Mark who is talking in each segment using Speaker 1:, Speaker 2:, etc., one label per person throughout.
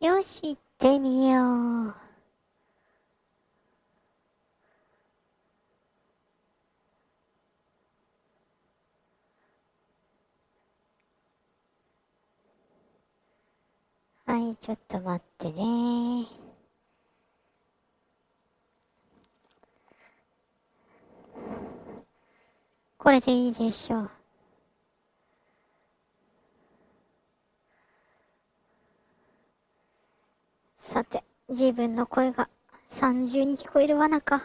Speaker 1: よし、行ってみよう。はい、ちょっと待ってね。これでいいでしょう。さて、自分の声が三重に聞こえる罠か。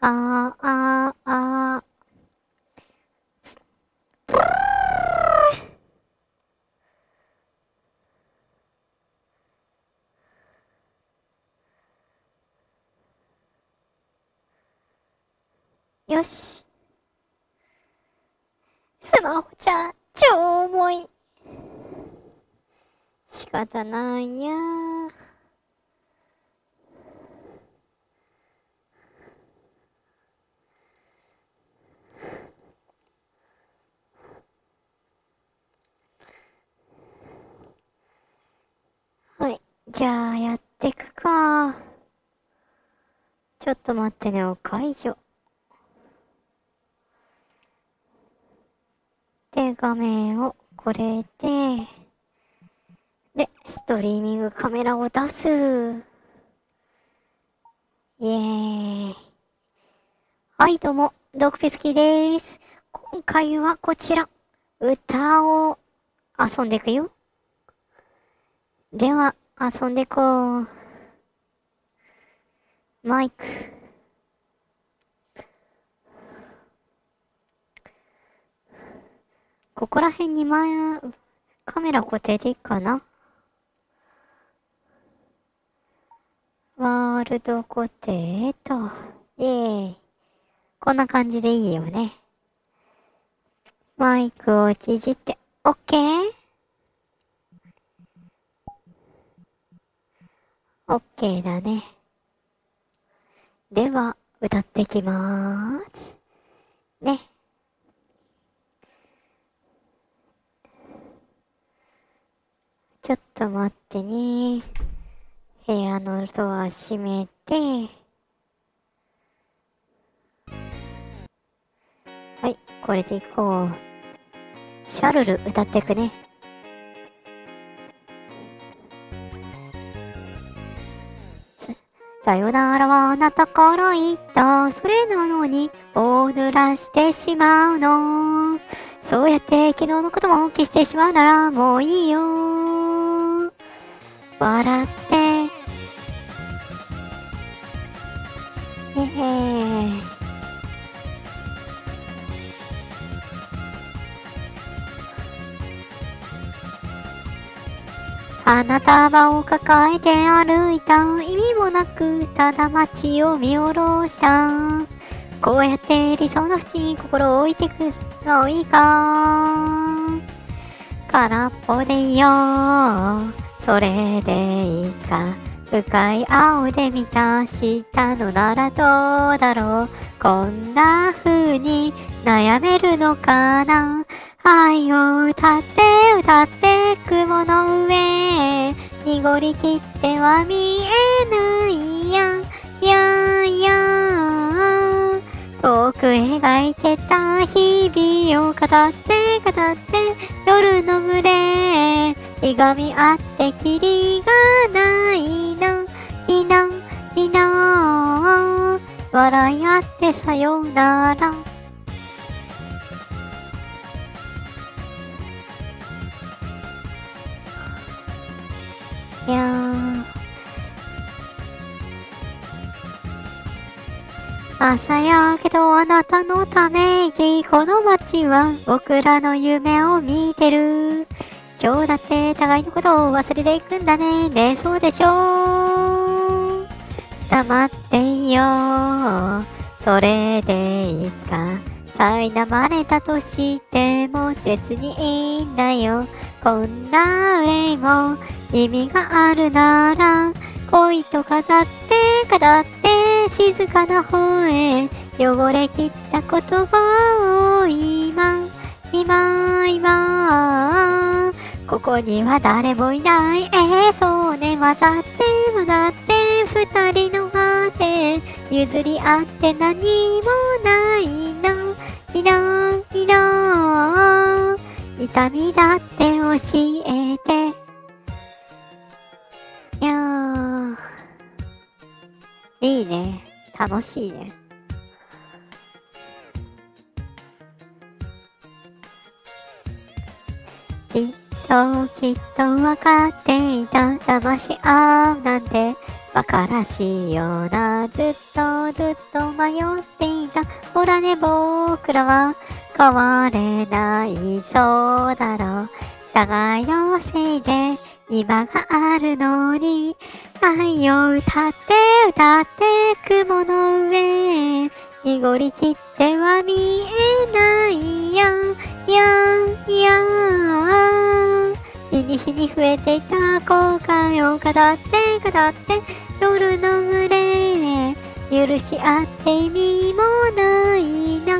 Speaker 1: あー、あー、あー。よし。スマホちゃん、超重い。仕方ないにゃはい。じゃあ、やってくか。ちょっと待ってね、お解除。で、画面をこれで、で、ストリーミングカメラを出す。イェーイ。はい、どうも、ドクピスキーです。今回はこちら、歌を遊んでいくよ。では、遊んでいこう。マイク。ここら辺に前、カメラ固定でいいかなワールド固定と、イェーイ。こんな感じでいいよね。マイクをいじって、オッケーオッケーだね。では、歌ってきまーす。ね。ちょっと待ってね。部屋のドア閉めて、はい、これでいこう。シャルル歌ってくね。さよならはあなたから言った。それなのに、大濡らしてしまうの。そうやって昨日のことも消してしまうならもういいよ。笑って。花束を抱えて歩いた意味もなくただ街を見下ろした。こうやって理想の縁に心を置いてくのいいか。空っぽでいよ。うそれでいつか深い青で満たしたのならどうだろう。こんな風に悩めるのかな。愛を歌って歌って雲の上濁りきっては見えないや。んやや遠く描いてた日々を語って語って夜の群れいがみ合ってきりがないのいないな笑い合ってさよなら。いや朝やけどあなたのためにこの街は僕らの夢を見てる。今日だって互いのことを忘れていくんだね。ねそうでしょう。黙っていよ。それでいつか苛まれたとしても別にいいんだよ。こんな憂いも意味があるなら恋と飾って語って静かな方へ汚れきった言葉を今今今ここには誰もいない。えー、そうね。混ざって混ざって二人の果て譲り合って何もないのいないの痛みだって教えて。いやー。いいね。楽しいね。きっときっとわかっていた。騙し合うなんて馬鹿らしいような。ずっとずっと迷っていた。ほらね僕らは変われないそうだろう。互いのせいで今があるのに。愛を歌って歌って雲の上濁りきっては見えないやいやいや日に日に増えていた後悔を語って語って。夜の群れ許し合って意味もないな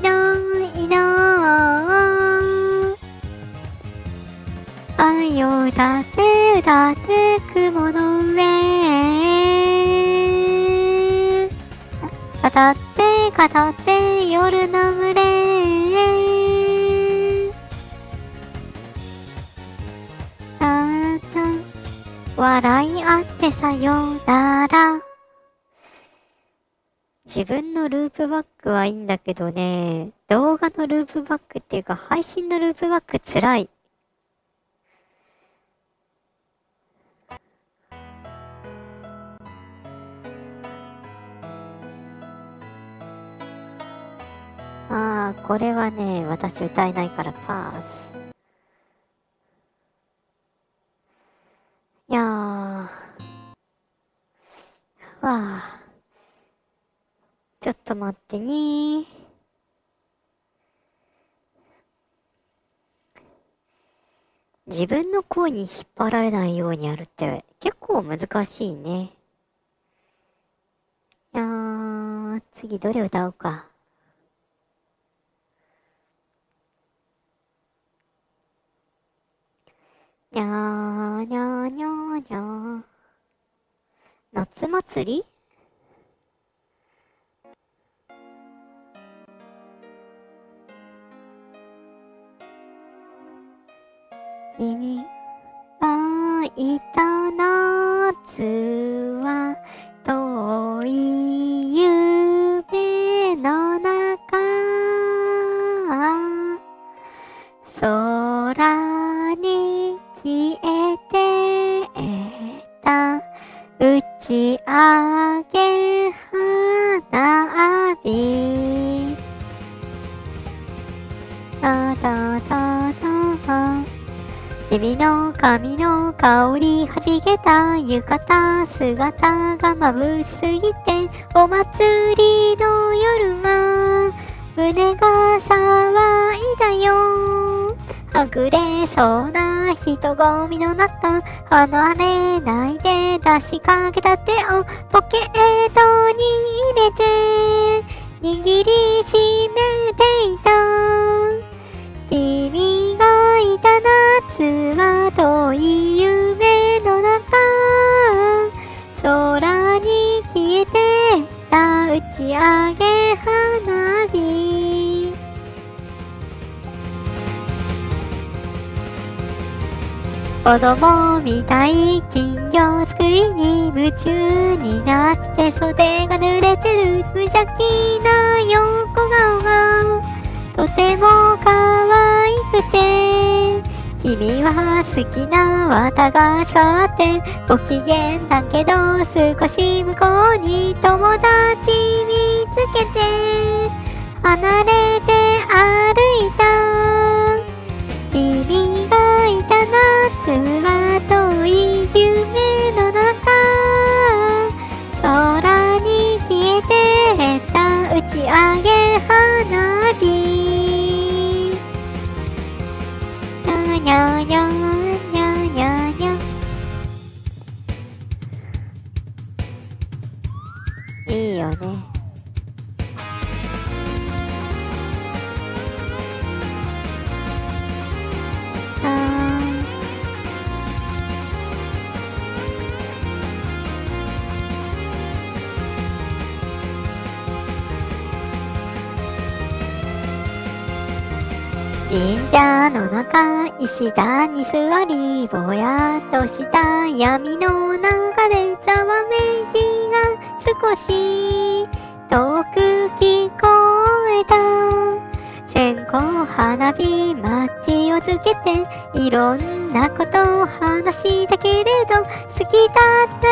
Speaker 1: ないな。愛を歌って歌って雲の上語って語って夜の群れ笑い合ってさよなら自分のループバックはいいんだけどね、動画のループバックっていうか配信のループバックつらい。ああ、これはね、私歌えないからパース。いやー。わあ。ちょっと待ってね自分の声に引っ張られないようにやるって結構難しいね。いやー、次どれ歌おうか。にゃーにゃーにゃーにゃー。夏祭り？君がいた夏は遠い君の髪の香りはじけた浴衣姿が眩しすぎてお祭りの夜は胸が騒いだよ。はぐれそうな人混みの中離れないで出しかけた手をポケットに入れて握りしめていた。君がいた夏は遠い夢の中空に消えてた打ち上げ花火。子供みたい金魚すくいに夢中になって袖が濡れてる無邪気な横顔。がとても可愛くて君は好きな綿菓子があってご機嫌だけど少し向こうに友達見つけて離れて歩いた。君がいた夏は遠い夢の中空に消えてった。打ち上げ花にゃーにゃーにゃーにゃーにゃー。いいよね。神社の中石段に座り、ぼやっとした闇の中でざわめきが少し遠く聞こえた。線香花火街をつけていろんなことを話したけれど好きだって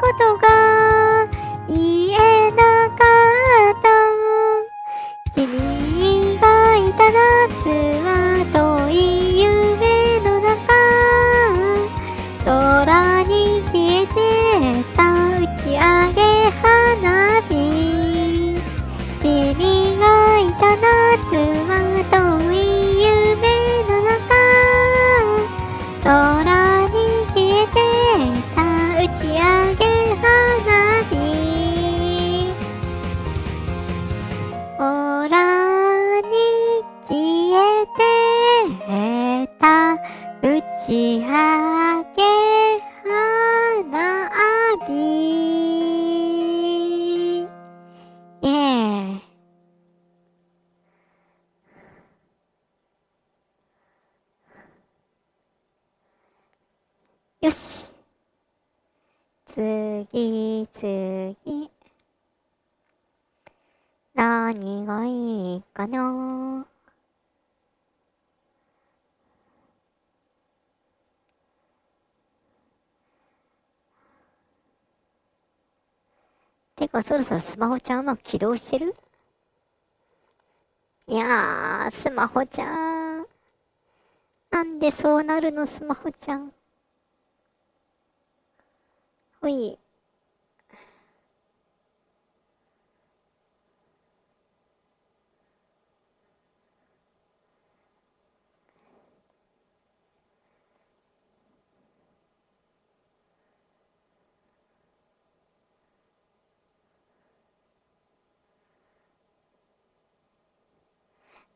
Speaker 1: ことが言えなかった君次次何がいいかな？てかそろそろスマホちゃんうまく起動してる？いやー、スマホちゃん。なんでそうなるの、スマホちゃん。ほい。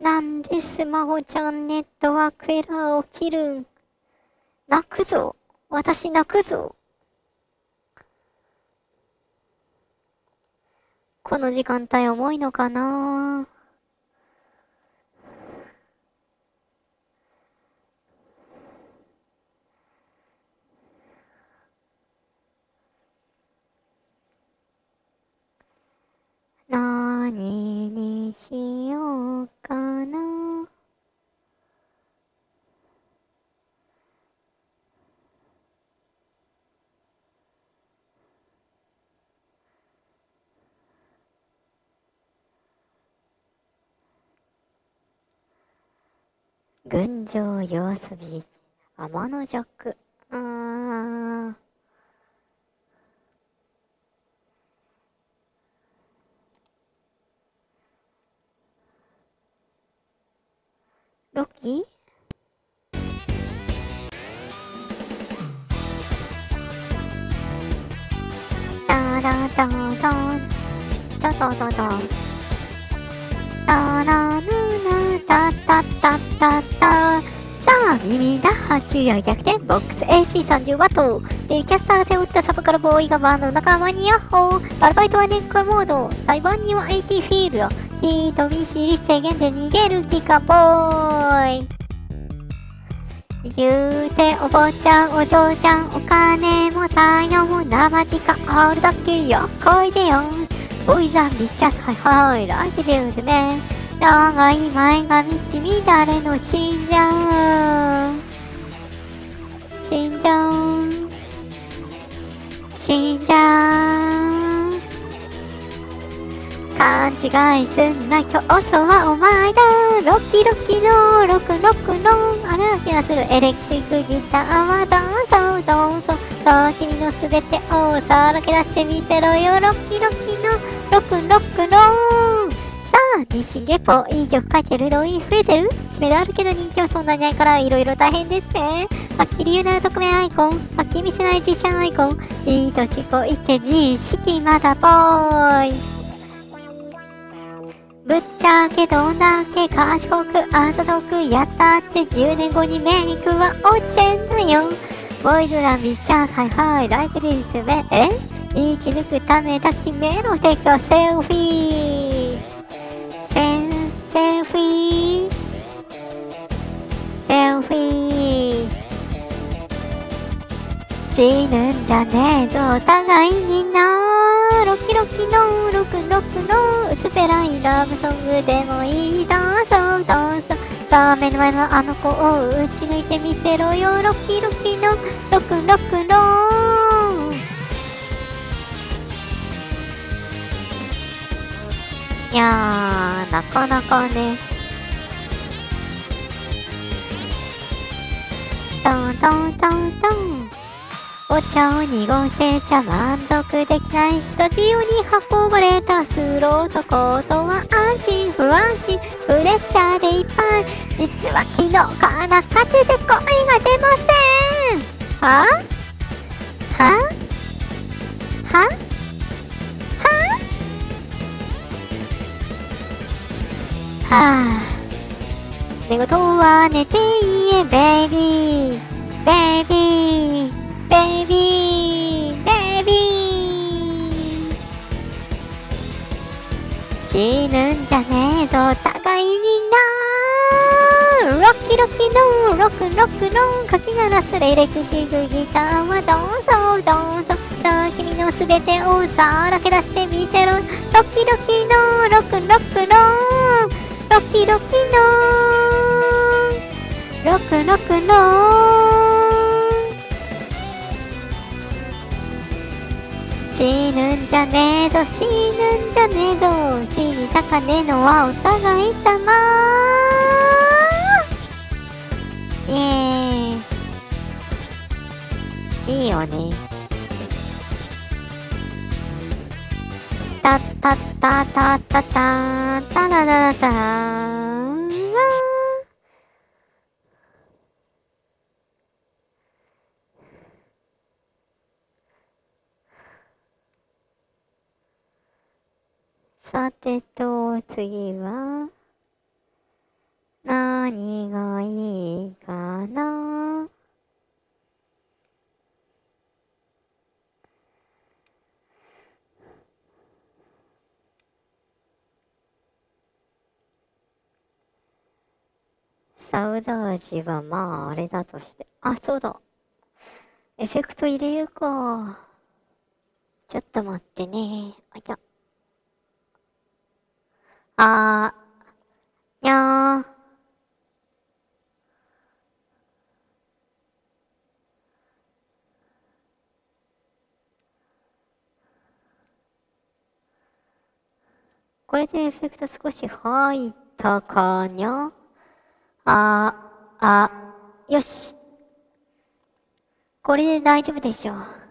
Speaker 1: なんでスマホちゃんネットワークエラーを切るん泣くぞ。私泣くぞ。この時間帯重いのかな何にしようかな。群青夜遊び天の弱うー。ロキ？ダラダダダダダダダラヌナダダダダダさあ、耳だ、昼夜逆転、ボックス AC30W。で、キャスターが背負ったサブカルボーイがバーの仲間にヤッホー。アルバイトはネックルモード。台湾には IT フィールド。人見知り制限で逃げる気かボーイ。言うてお坊ちゃんお嬢ちゃんお金も才能も生地かあるだけよこいでよボイザービッシャスハイハイライフでうずめ長い前髪君誰の信者信者信者勘違いすんな。競争はお前だ。ロキロキのロクロクのあらけがする。エレクトリックギターはどうぞ。どうぞ。さあ君のすべてをさらけ出してみせろよ。ロキロキのロクロクの。日進月歩いい曲書いてる？動員増えてる？知名度あるけど人気はそんなにないからいろいろ大変ですね。はっきり言うなら匿名アイコン。はっきり見せない実写アイコン。いい年こいって自意識まだボーイぶっちゃけどんだけ賢くあざとくやったって10年後にメイクは落ちてんだよ。ボイズラビッシャーハイハイライクディスベえ生き抜くためだ決めろてかセルフィーセルセルフィー。死ぬんじゃねえぞお互いになロキロキのロクロクの薄っぺらいラブソングでもいいどうぞどうぞさあ目の前のあの子を打ち抜いてみせろよロキロキのロクロクロいやーなかなかねトントントントンお茶を濁せちゃ満足できないスタジオに運ばれたスローとコートは安心不安心プレッシャーでいっぱい実は昨日から風で声が出ません。は？は？は？は？は？あ寝言は？寝ていえベイビーベイビー死ぬんじゃねえぞ互いになロッキロッキのロックロックのかきガラスレレクティブギターはどうぞどうぞさあ君のすべてをさらけ出してみせろロッキロッキのロックロックのロッキロッキのロックロックの死ぬんじゃねえぞ死ぬんじゃねえぞ死にたかねえのはお互いさまイエーイ。いいよね。たったったたったたたららたらさてと次は何がいいかな？サウダージはまああれだとして。あ、そうだ。エフェクト入れるか。ちょっと待ってね。あいた。あー。にゃー。これでエフェクト少し入ったかにゃあ、あ、よし。これで大丈夫でしょう。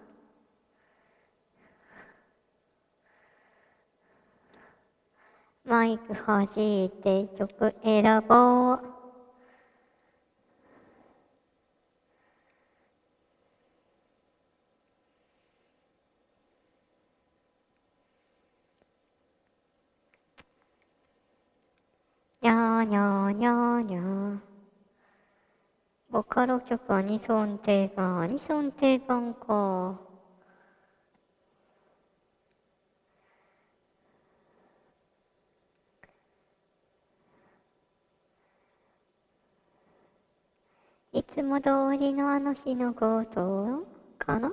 Speaker 1: マイク弾いて曲選ぼう。にゃーにゃーにゃーにゃー。ボカロ曲アニソン定番、アニソン定番か。いつも通りのあの日のことかな？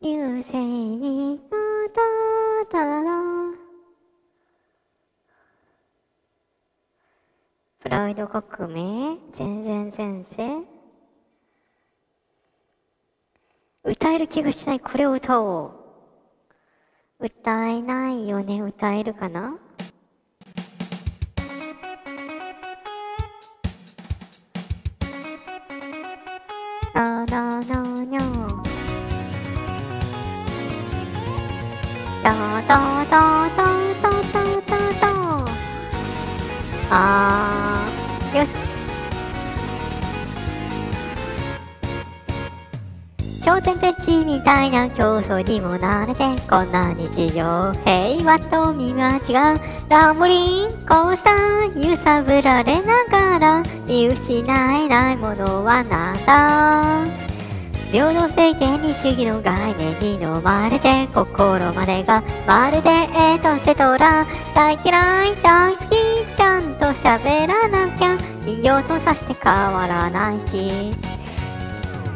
Speaker 1: 流星にたたたらプライド革命？全然先生歌える気がしない。これを歌おう。歌えないよね？歌えるかな？頂点ペッチみたいな競争にも慣れてこんな日常。平和と見間違う。ランボリンコースター揺さぶられながら見失えないものはなんだ平等性原理主義の概念に飲まれて心までがまるでエトセトラ大嫌い大好きちゃんと喋らなきゃ。人形とさして変わらないし。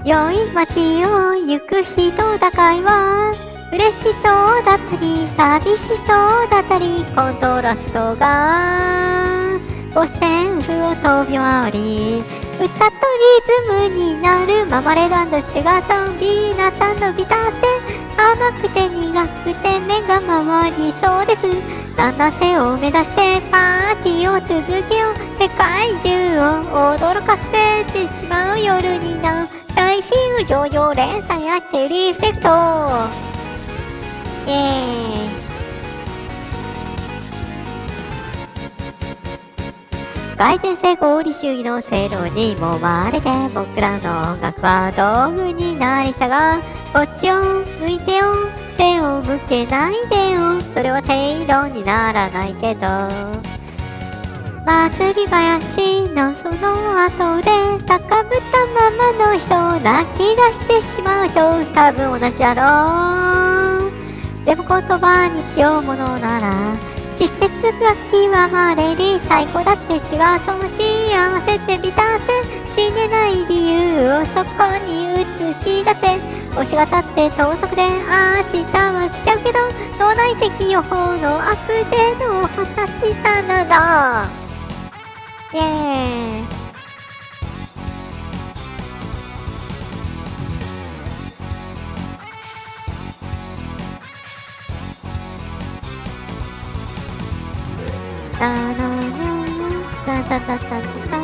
Speaker 1: 良い街を行く人高いは嬉しそうだったり寂しそうだったりコントラストが五線譜を飛び回り歌とリズムになるママレードシュガーソンビーナッツビタースで甘くて苦くて目が回りそうです七瀬を目指してパーティーを続けよう世界中を驚かせてしまう夜になる大フィール上々連載やってリフレクト。イエーイ。外転性合理主義の制度にもまれて僕らの音楽は道具になりさがこっちを向いてよ。手を向けないでよ。それは正論にならないけど。祭り林のその後で高ぶったままの人泣き出してしまう人多分同じだろうでも言葉にしようものなら実節が極まれり最高だって死がその幸せってビタせ死ねない理由をそこに映し出せ推しが立って盗賊で明日は来ちゃうけど脳内的予報のアップデートを果たしたならイエーイタララタタタタタ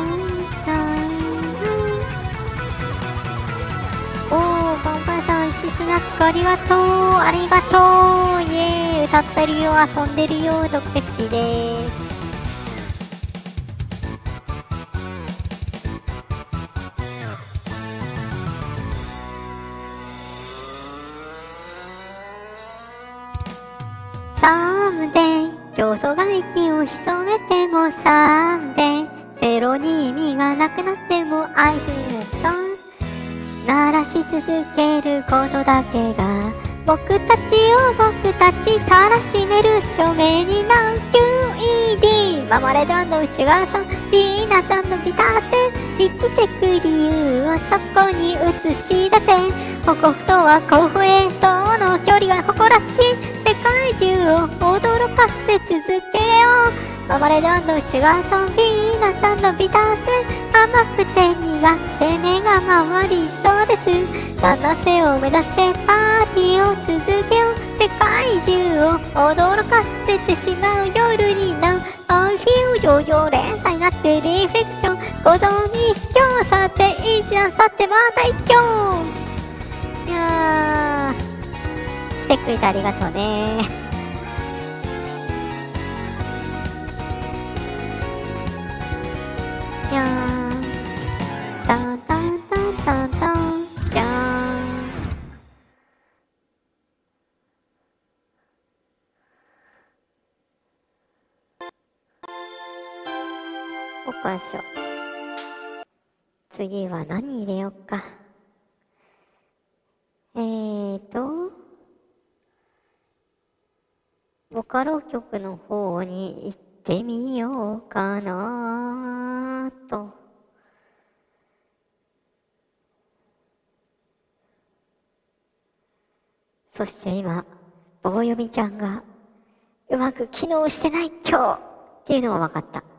Speaker 1: おー、バンパイさん、1スナックありがとうありがとうイエーイ歌ってるよ、遊んでるよ、ドクペ好きです。続けることだけが僕たちを僕たちたらしめる署名になる。QED ママレードシュガーソンビーナスビターセ生きてく理由をそこに映し出せ。報告とは候補へその距離が誇らしい。世界中を驚かせ続けよう。ママレードシュガーソンビーナスビターセ甘くて苦くて目が回りそうです七瀬を目指してパーティーを続けよう世界中を驚かせてしまう夜になるアンフィー上々連載になってリフレクションご存にし今日さて一段去ってまた一挙いやー来てくれてありがとうねいおかしょ次は何入れよっかえーとボカロ曲の方に行ってみようかなと。そして今、棒読みちゃんがうまく機能してない今日っていうのが分かった。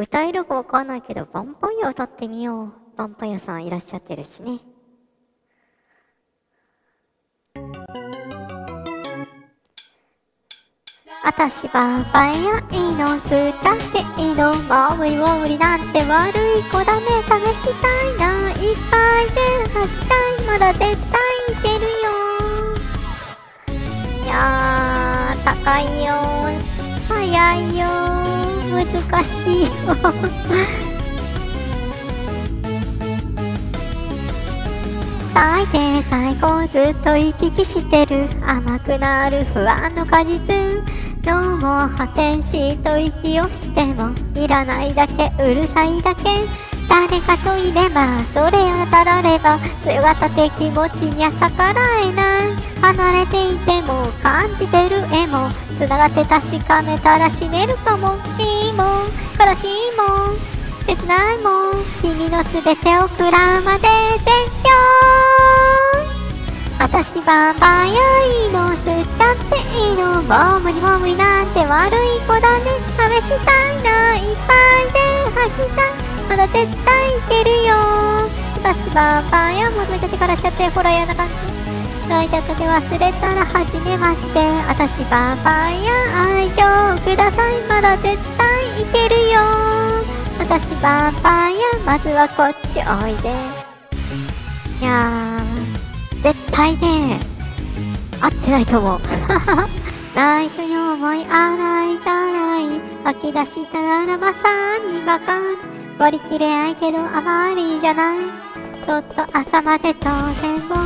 Speaker 1: 歌えるかわかんないけど、ヴァンパイア歌ってみよう。ヴァンパイアさんいらっしゃってるしね。あたしはバイアいいの吸っちゃっていいのもぐりもぐりなんて悪い子だね。試したいないっぱいで吐きたい。まだ絶対いけるよ。いやー高いよ。早いよ。難しい。よ最低最高ずっと行き来してる。甘くなる不安の果実。どうも破天しと息をしてもいらないだけうるさいだけ。誰かといればそれ当たられば強がったって気持ちには逆らえない。離れていても感じてる絵も繋がって確かめたら死ねるかも。いいもん。悲しいもん。切ないもん。君のすべてを食らうまで絶叫私バンバイアいいの吸っちゃっていいのもう無理もう無理なん。て悪い子だね試したいないっぱいで吐きたいまだ絶対いけるよ。私バンバイアもうめちゃ手からしちゃってほら嫌な感じ。泣いちゃったで忘れたら初めまして。私バンバイア愛情ください。まだ絶対いけるよ。私バンバイアまずはこっちおいで。いやー絶対ね合ってないと思う。内緒に思い洗いざらい。吐き出したならまさにバカ割り切れないけどあまりじゃない。ちょっと朝まで当然も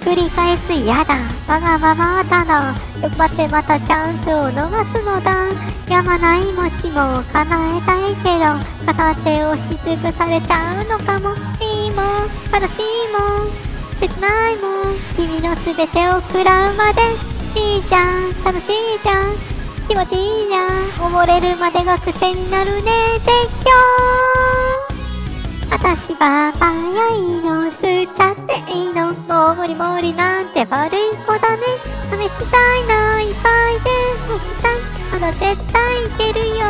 Speaker 1: 繰り返すやだ。わがままだな。欲張ってまたチャンスを逃すのだ。やまないもしも叶えたいけど片手押しつぶされちゃうのかも。いいもん。悲しいも切ないもん。君の全てを食らうまで。いいじゃん。楽しいじゃん。気持ちいいじゃん。溺れるまでが癖になるね。絶叫。私はバヤいの吸っちゃっていいの。もう無理無理なんて悪い子だね。試したいないっぱいで。吐きたい。まだ絶対いけるよ。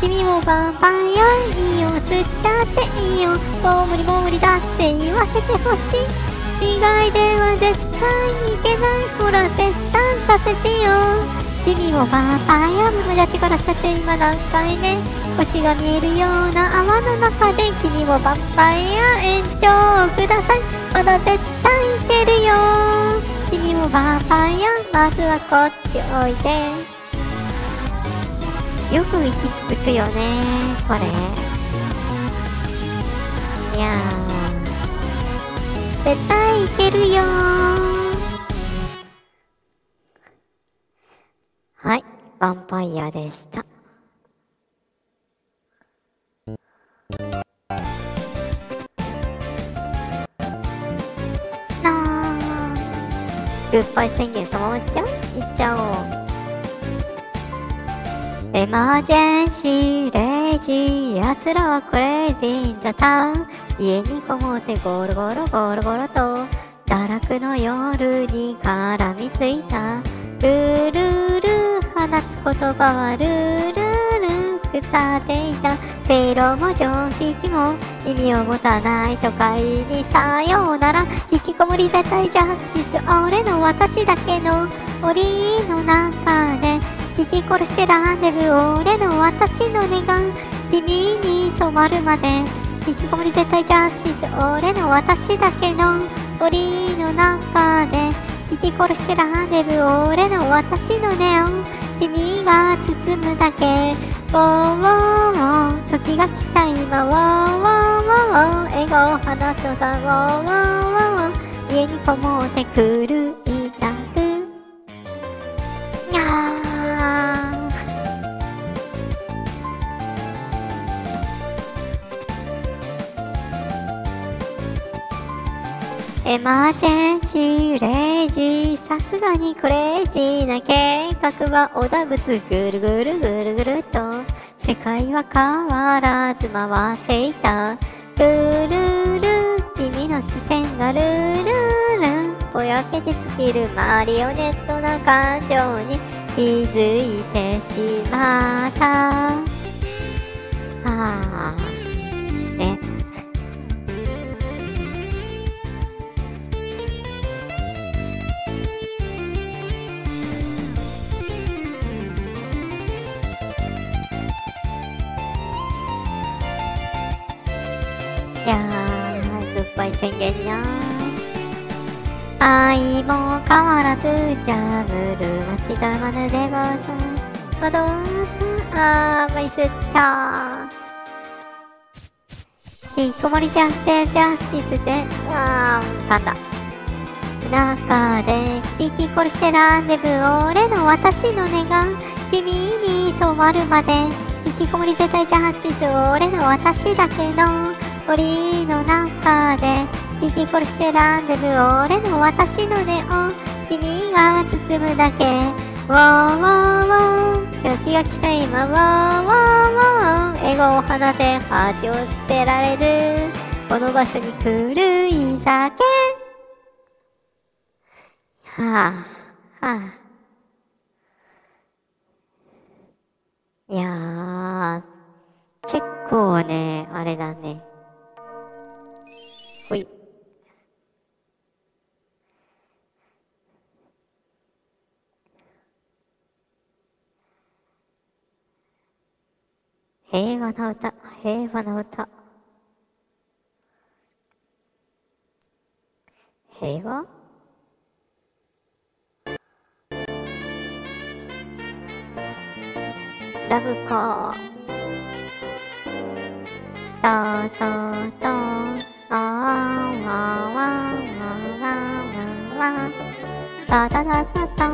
Speaker 1: 君もバンバイアいよ吸っちゃっていいよ。もう無理無理だって言わせてほしい。意外では絶対いけない。ほら絶賛させてよ。君もバーバイアムやってからしゃって今何回目星が見えるような泡の中で君もバンバイア延長ください。まだ絶対いけるよ。君もバンバイアまずはこっちおいで。よく生き続くよね。これ。いやー。絶対いけるよヴァンパイアでした。なーグッバイ宣言そのままいっちゃう？いっちゃおう。 emergency 0時奴らは crazy in the town家にこもってゴロゴロゴロゴロと堕落の夜に絡みついたルールル放つ言葉はルールル腐っていた正論も常識も意味を持たない都会にさようなら引きこもり絶対ジャスティス俺の私だけの檻の中で聞き殺してランデブ俺の私の願い君に染まるまで引きこもり絶対ジャスティス俺の私だけの檻の中で聞き殺してラーデブ俺の私のネオン君が包むだけ。ウォーウォーウォー時が来た今ウォーウォーウォー笑顔放つさウォーウォーウォー。家にこもってくる。マージェンシーレイジーさすがにクレイジーな計画はおだぶつぐるぐるぐるぐると世界は変わらず回っていた。ルールル君の視線がルールルぼやけて尽きるマリオネットな感情に気づいてしまったああ愛も変わらずジャムル街とまぬでござまどあー、ミスった引きこもりジャステジャスティスで、あー、パンダ。中で聞き殺してランデブー俺の私の願い。君に染まるまで。引きこもり絶対ジャスティス俺の私だけの。檻の中で。聞き殺してランデブ俺の私のネオン君が包むだけ。ウォーウォーウォー時が来た今ウォーウォーウォーエゴを放て恥を捨てられる。この場所に来るい酒。はあ、はあ。いやー、結構ね、あれだね。平和な歌、平和な歌。平和？ラブコー。トートートー、おーおーわーわーわーわー。タタタタタ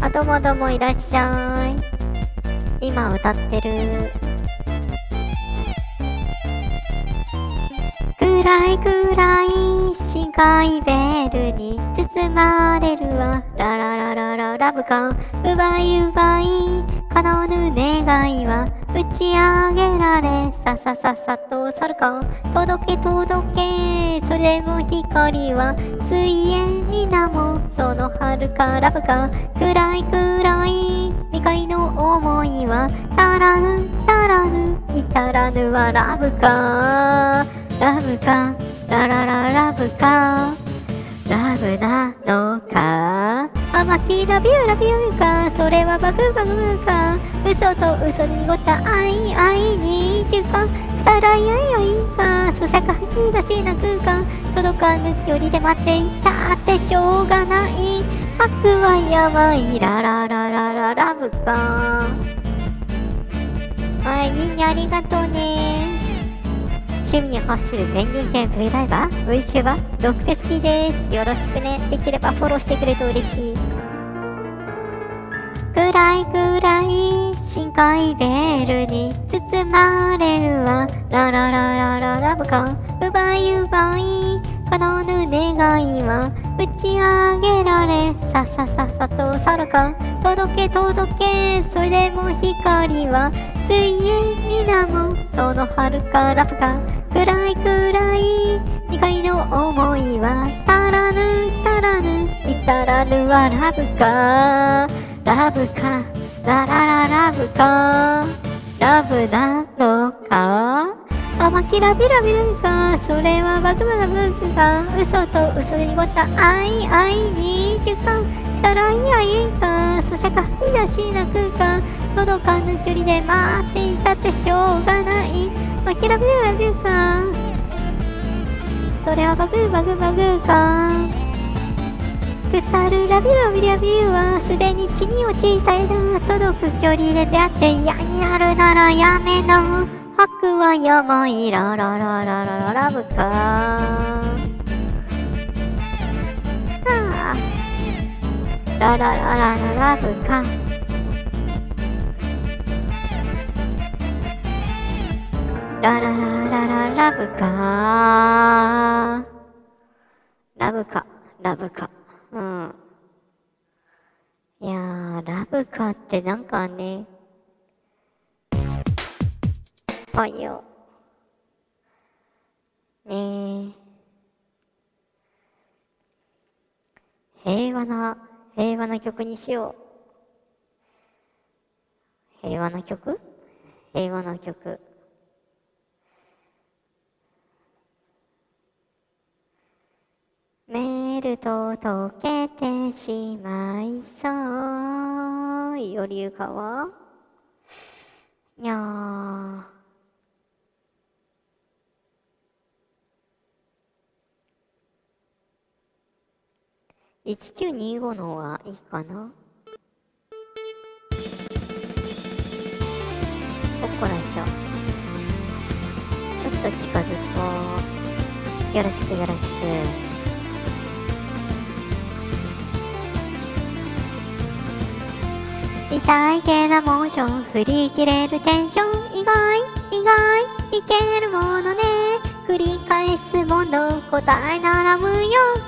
Speaker 1: あどうもどうもいらっしゃい。今歌ってる。暗い暗い深海ベールに包まれるわ。ララララララブか奪い奪い。叶わぬ願いは打ち上げられ。ささささと去るか届け届け。それでも光は水泳皆もその遥かラブか暗い暗い未開の思いは足らぬ足らぬ至らぬはラブか。ラブか。ララララブか。ラブなのか。甘きラビューラビューか。それはバグバグか。嘘と嘘に濁った愛愛に時間。さらいあいよいいか咀嚼吐き出しなくか届かぬ距離で待っていたってしょうがない。悪はやばい。ララララララブか。はいいいね。ありがとうね。趣味に走るペンギン犬 V ライバー VTuber ドクペ好きです。よろしくね。できればフォローしてくれると嬉しい。暗い暗い深海ベールに包まれるわララララララブか奪い奪い叶わぬ願いは打ち上げられささささと去るか届け届けそれでも光は水泳皆もその遥かラブか暗い暗い未開の思いは足らぬ足らぬ至らぬはラブかラブかララララブか？ラブなのか？甘きラビラビラか？それはバグバグバグか嘘と嘘で濁った。愛愛に時間さらい愛か咀嚼吐き出しなくか届かぬ距離で待っていたってしょうがない。マキラビラビラか？それはバグバグバグか腐るラビラビラビューはすでに地に落ちた枝届く距離で出会って嫌になるならやめな白はやばいラララララララブかあララララララブかララララララブかラブかラブかうん。いやーラブかってなんかね。あいよねえ平和な平和な曲にしよう。平和な曲？平和な曲。メールと溶けてしまいそう。よりゆかはにゃー。1925のはいいかな。おっこらしょちょっと近づこう。よろしくよろしく。痛いけなモーション振り切れるテンション。意外意外いけるものね。繰り返すもの答えなら無用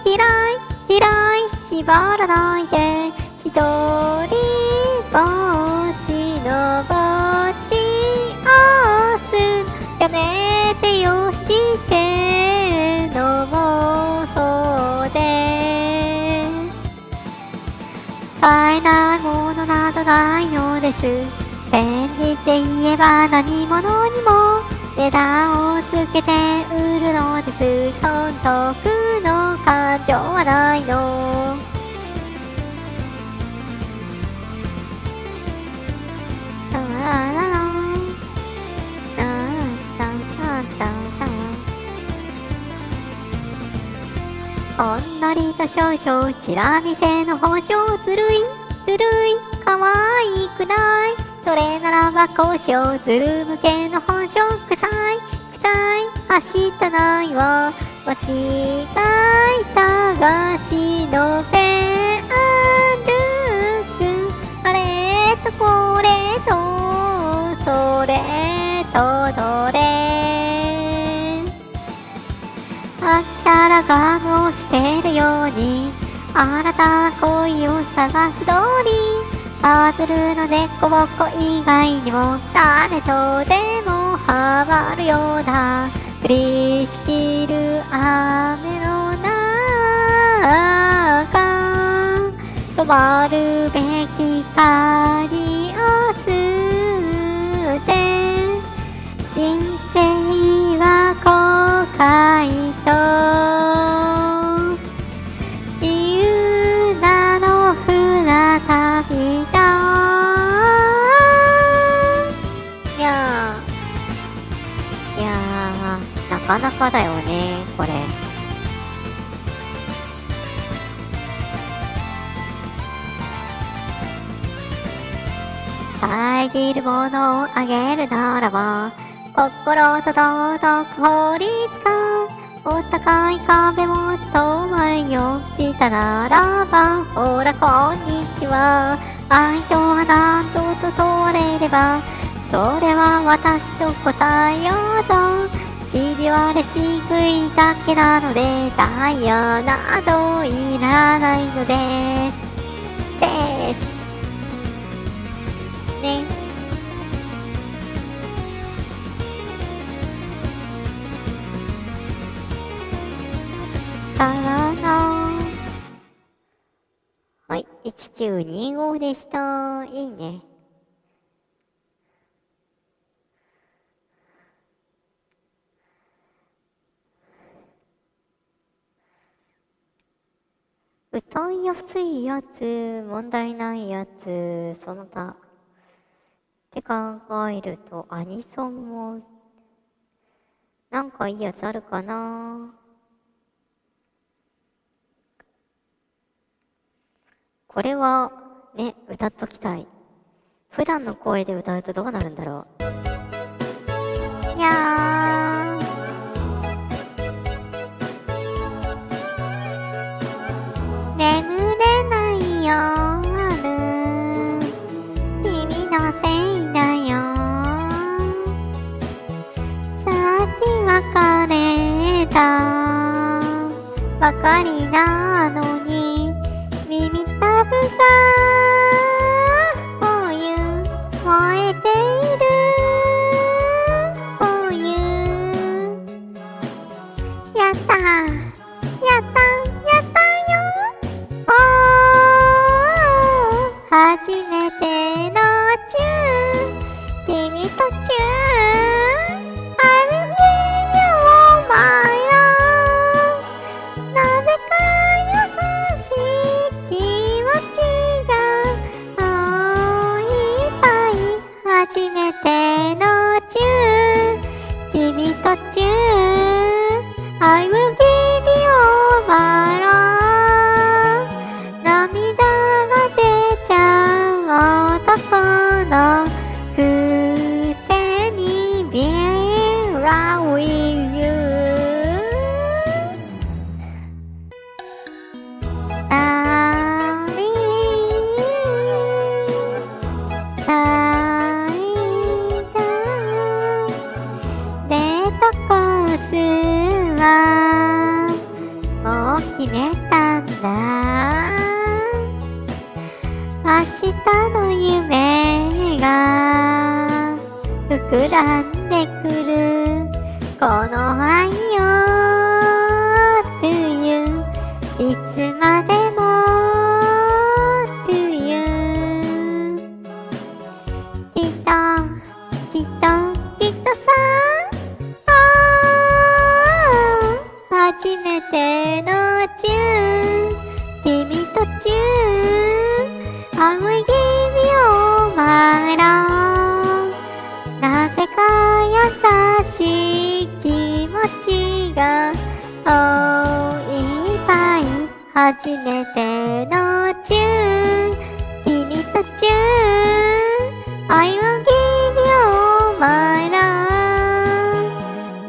Speaker 1: 嫌い嫌い縛らないで。一人ぼっちのぼっち。をすやめてよしてのもそうで。買えないものなどないのです。返事って言えば何者にも値段をつけて売るのです。損得の感情はないの。ほんのりと少々チラ見せの保証ずるいずるい。可愛くない？それならば交渉ずる向けの保証臭い。臭い。走ったないわ。間違い探しのペアルックあれ？とこれとそれとどれ？飽きたらガムを捨てるように。新たな恋を探す通り。パズルのデコボコ以外にも誰とでもハマるようだ降りしきる雨の中止まるべき光を捨て人生は後悔とかなかだよねこれ。遮るものをあげるならば心と道徳法律かお高い壁も止まるよしたならばほらこんにちは。愛とは何ぞと問われればそれは私と答えようぞ。ひび割れしぐいだけなのでダイヤなどいらないのです。です。ね。さらなはい1925でした。いいね。歌いやすいやつ、問題ないやつ、その他。って考えると、アニソンも、なんかいいやつあるかなこれは、ね、歌っときたい。普段の声で歌うとどうなるんだろう。にゃー別れた。ばかりなのに耳たぶがこういう燃えている。こういう。やった。やった。やったよ。おー。初めてのチュー君とチュー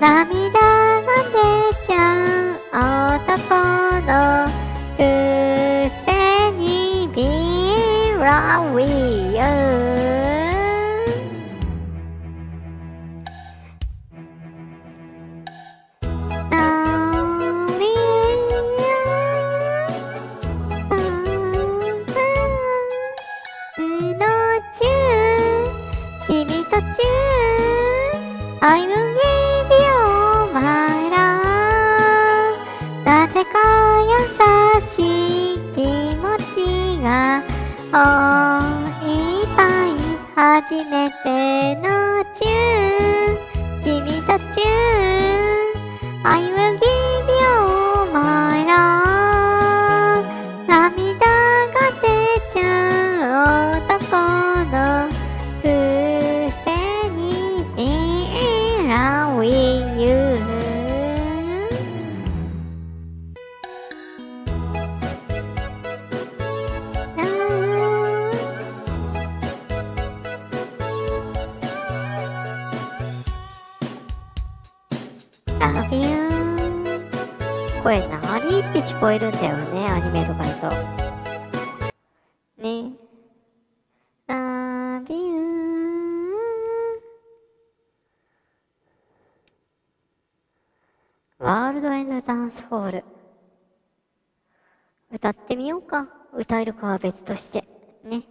Speaker 1: 涙初めての何って聞こえるんだよね、アニメとかだと。ね。ラビューワールドエンドダンスホール。歌ってみようか。歌えるかは別として。ね。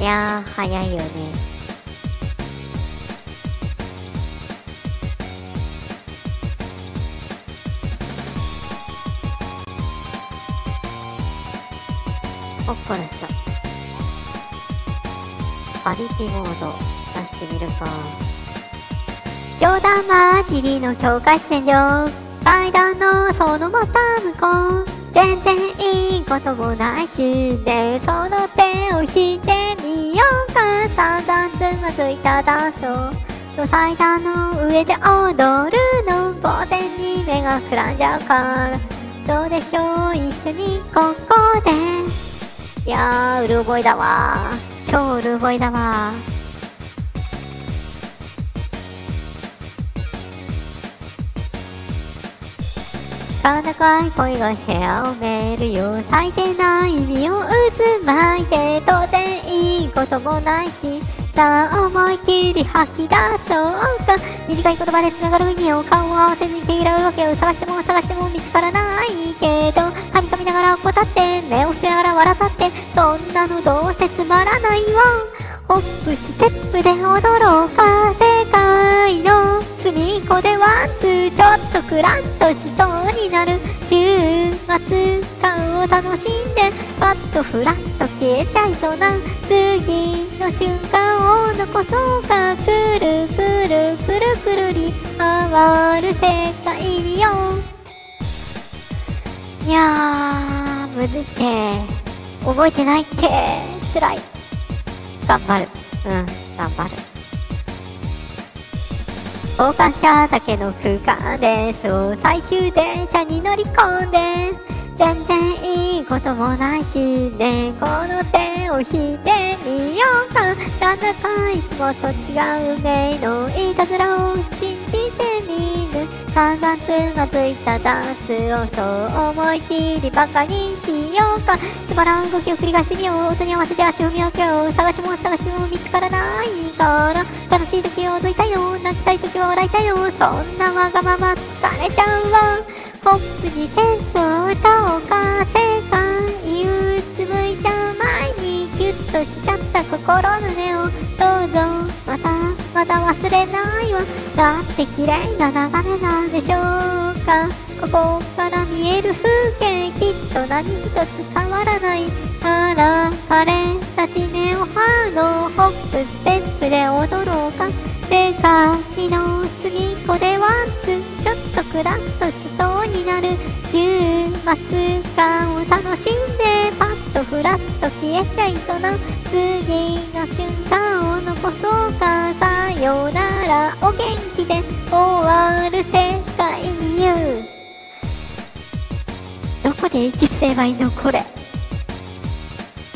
Speaker 1: いやー、早いよね。っこらした。パリピモード出してみるか。冗談交じりの境界線上階段のそのまた向こう。全然いいこともないしねその手を引いてみようか。散々つまずいたダンスを祭壇の上で踊るの呆然に目がくらんじゃうから。どうでしょう？一緒にここで。いやーうる覚えだわ。超うる覚えだわかなかい恋が部屋を埋めるよ。最低な意味を渦巻いて当然いいこともないし。さあ思い切り吐き出そうか。短い言葉で繋がる意味を顔を合わせに手らうわけを探しても探しても見つからないけど。みながら怠って目を伏せながら笑ったってそんなのどうせつまらないわホップステップで踊ろうか世界の隅っこでワンツーちょっとクラッとしそうになる週末感を楽しんでパッとフラッと消えちゃいそうな次の瞬間を残そうか。くるくるくるくるり回る世界によいやーむずいって。覚えてないって。辛い。頑張る。うん頑張る。交換車だけの空間でそう最終電車に乗り込んで全然いいこともないしねこの手を引いてみようか。なんだかいつもと違う目のいたずらを信3月がついたダンスをそう思い切りバカにしようか。つまらん動きを繰り返してみよう音に合わせて足を見みを今日探しも探しも見つからないから。楽しい時は踊りたいよ。泣きたい時は笑いたいよ。そんなわがまま疲れちゃうわ。ポップにセンスを歌おうか世界憂鬱向いちゃう前にキュッとしちゃった心の根をどうぞ。また。まだ忘れないわ。だって綺麗な流れなんでしょうか。ここから見える風景きっと何一つ変わらない。から彼たち目をハーのホップステップで踊ろうか。世界の隅っこでワンツちょっとしそうになる週末感を楽しんでパッとフラッと消えちゃいそうな次の瞬間を残そうかさよならお元気で終わる世界に。言うどこで息すればいいのこれ？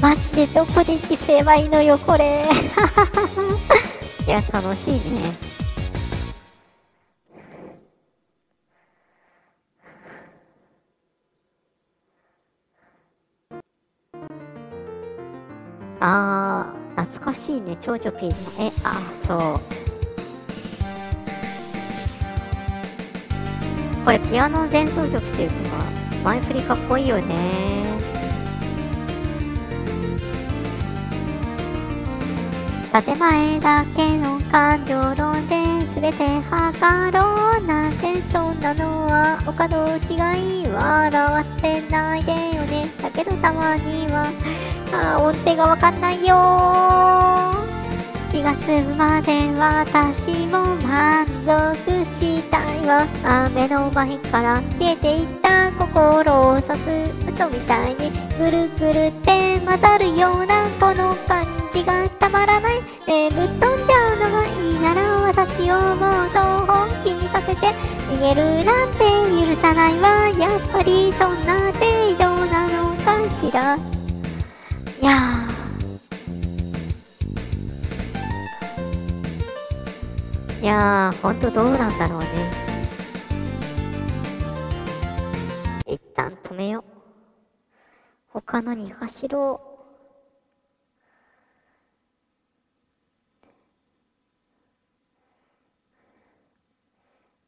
Speaker 1: マジでどこで息すればいいのよこれ？い や楽しいね。あー懐かしいね長女ピーのえあそう。これピアノの前奏曲っていうか前振りかっこいいよね。建前だけの感情論で全て測ろうなんてそんなのはお門違い。笑ってないでよね。だけどたまにはあ音程がわかんないよ気が済むまで私も満足したいわ。雨の前から消えていった心を刺す嘘みたいにぐるぐるって混ざるようなこの感じがたまらない。ねぶっ飛んじゃうのがいいなら私をもっと本気にさせて。逃げるなんて許さないわ。やっぱりそんな程度なのかしら。やー。いやーほんとどうなんだろうね。一旦止めよう。他のに走ろう。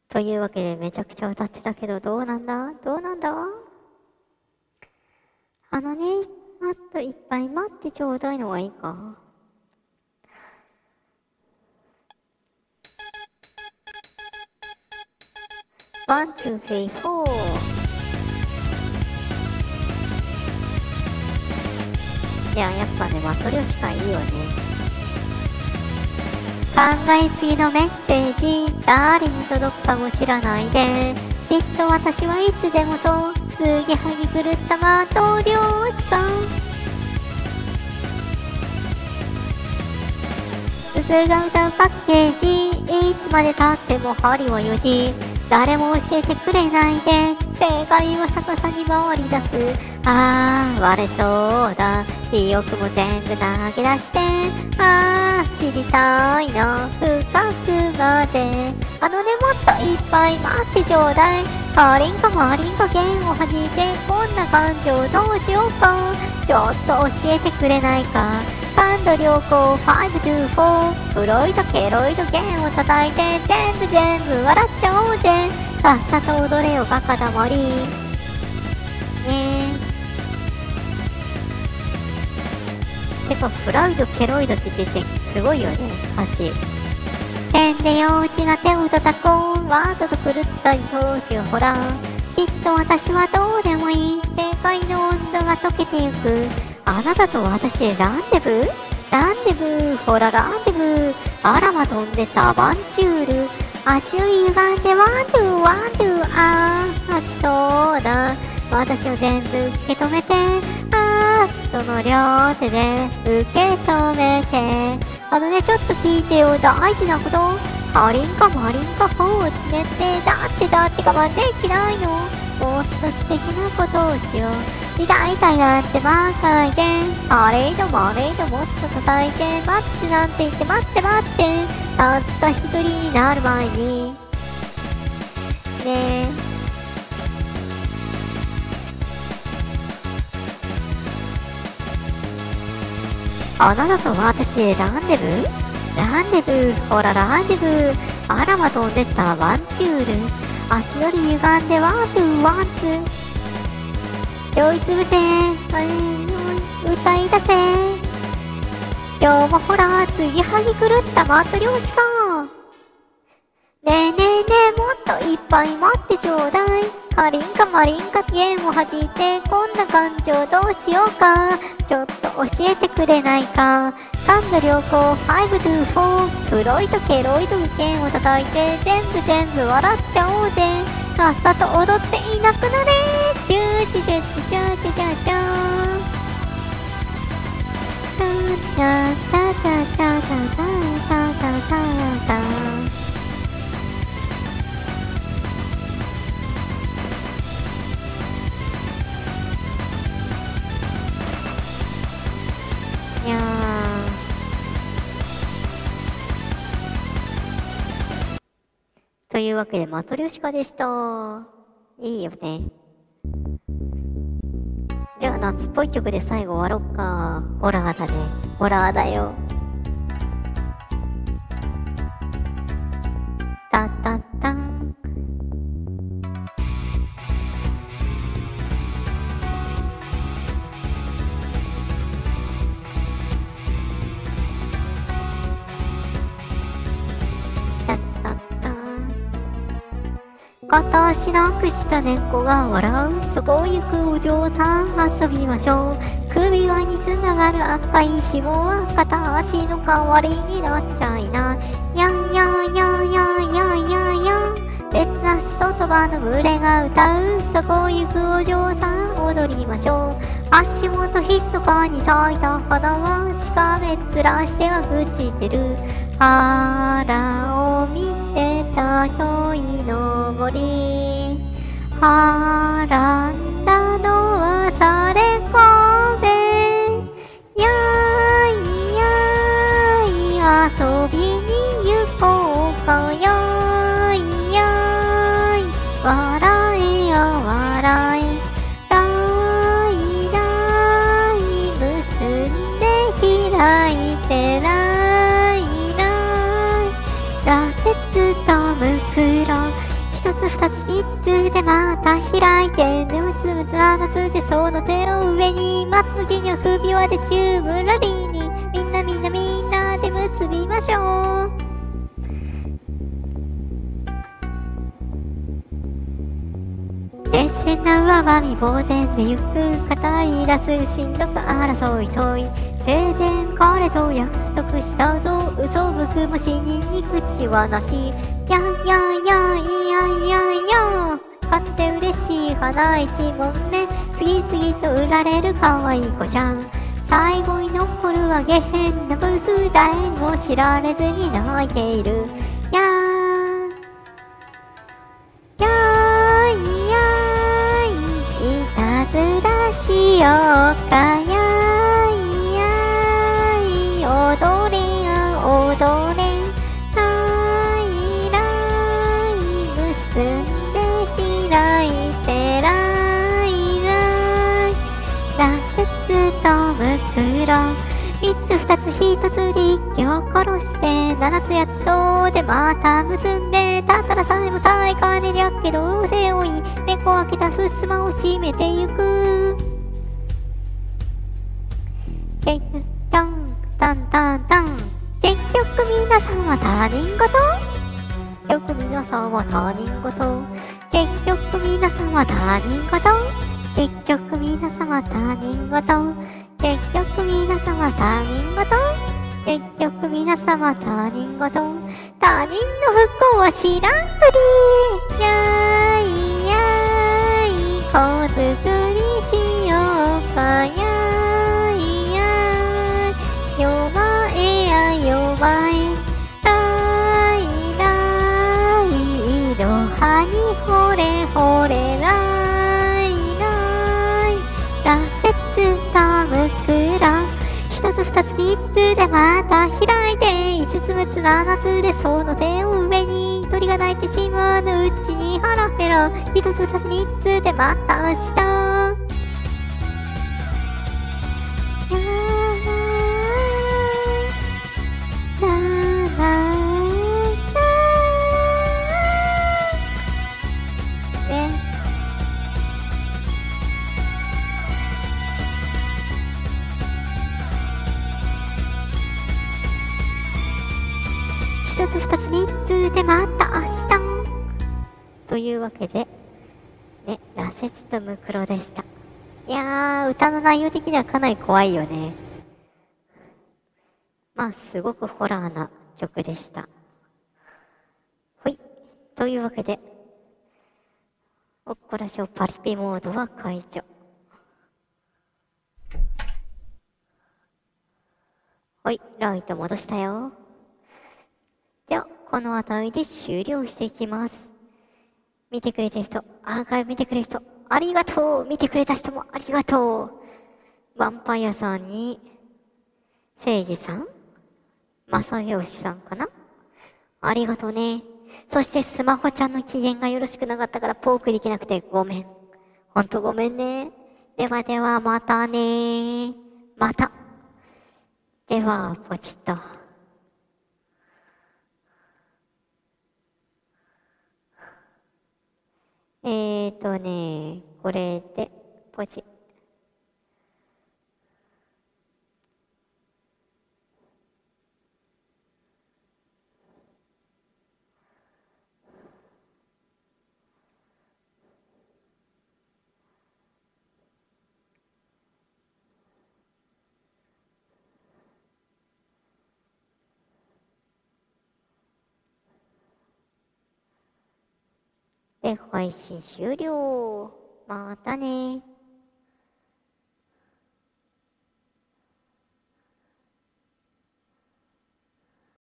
Speaker 1: というわけでめちゃくちゃ歌ってたけどどうなんだ？どうなんだ？あのね、っといっぱい待ってちょうだいのがいいか。 One, two, three, four。いや、やっぱね、マトリョシカいいよね。考えすぎのメッセージ、誰に届くかも知らないです。きっと私はいつでもそう、継ぎはぎ狂ったマトリョシカ。すが歌うパッケージいつまでたっても針は4時誰も教えてくれないで。正解は逆さに回り出す。ああ割れそうだ。記憶も全部投げ出して。ああ知りたいな深くまで。あのねもっといっぱい待ってちょうだい。カーリンかマリンか弦を弾いて。こんな感情どうしようか。ちょっと教えてくれないか。感度良好524フロイドケロイド弦を叩いて。全部全部笑っちゃおうぜさっさと踊れよバカだ森ね。えてかフライドケロイドって言ってすごいよね歌詞点で幼稚な手を叩こうわざと狂った表情ほら。きっと私はどうでもいい。世界の温度が溶けてゆく。あなたと私でランデブー？ランデブー？ほらランデブー。あらま飛んでた。バンチュール。足を歪んでワンドゥワンドゥあー吐きそうだ私を全部受け止めてあーその両手で受け止めてあのねちょっと聞いてよ大事なことカリンかマリンかフォーを詰めてだってだって我慢できないのもっと素敵なことをしよう痛い痛いなんてばかりであれ以上もあれ以上もっと叩いて待ってなんて言って待って待ってたった一人になる前に。ねえ。あなたと私ランデブー？ランデブー？ほらランデブー。あらま飛んでったアバンチュール。足取り歪んで one two one two。酔いつぶせ。歌い出せ。今日もほら継ぎはぎ狂ったマトリョシカねえねえねえもっといっぱい待ってちょうだい。カリンかマリンかゲームを弾いてこんな感情どうしようか。ちょっと教えてくれないか。三度良好5 to 4フロイトケロイド剣を叩いて全部全部笑っちゃおうぜ。さっさと踊っていなくなれ。チューチュチュチュチュチュチュチュチャチャチャチャチャチャチャチャチャチャいやというわけで、マトリョシカでした。いいよね。じゃあ、夏っぽい曲で最後終わろっか。ホラーだね。ホラーだよ。タタタン。タタタ。片足なくした猫が笑うそこを行くお嬢さん遊びましょう首輪につながる赤い紐は片足の代わりになっちゃいなやんやんやんやんやんやんや別な外場の群れが歌うそこを行くお嬢さん踊りましょう。足元ひそかに咲いた花はしかめっ面しては朽ちてる。腹を見せた恋の森はでまた。開いてでもつむつ七つでその手を上に松の木には首輪でチューブラリーにみんなみんなみんなで結びましょう熱戦な上み呆然でゆく語り出すしんどく争いそい生前彼と約束した。ぞ嘘ぶくも死人に口はなしやややいやいやいや買って嬉しい花一問目次々と売られる可愛い子ちゃん。最後に残るは下辺なブス誰にも知られずに泣いている。やーやーいやーい。いたずらしようかよ三つ二つ一つで一挙を殺して七つ八つとでまた結んでたったらさえも大金にゃっけど背負い猫を開けたふすまを閉めてゆく。けタンタンタンタン。結局皆さんは他人事。結局皆さんは他人事。結局皆さんは他人事。結局皆様他人事。結局皆様他人事。結局皆様他人事。他人の不幸は知らんぷり。やいやい。子作りしようかやいやい。よまえやよま二つ三つでまた開いて五つ六つ七つでその手を上に鳥が鳴いてしまうのうちに腹減ろ一つ二つ三つでまた。下一つ二つ三つでまた明日というわけで、ね、羅刹とムクロでした。いやー、歌の内容的にはかなり怖いよね。まあ、すごくホラーな曲でした。ほい。というわけで、おっこらしょパリピモードは解除。ほい、ライト戻したよ。では、この辺りで終了していきます。見てくれてる人、アーカイブ見てくれる人、ありがとう見てくれた人もありがとうヴァンパイアさんに、正義さん正義さんかな？ありがとうね。そしてスマホちゃんの機嫌がよろしくなかったからポークできなくてごめん。ほんとごめんね。ではではまたねまた。では、ポチッと。えーとね、これで、ポチ。で、配信終了。またね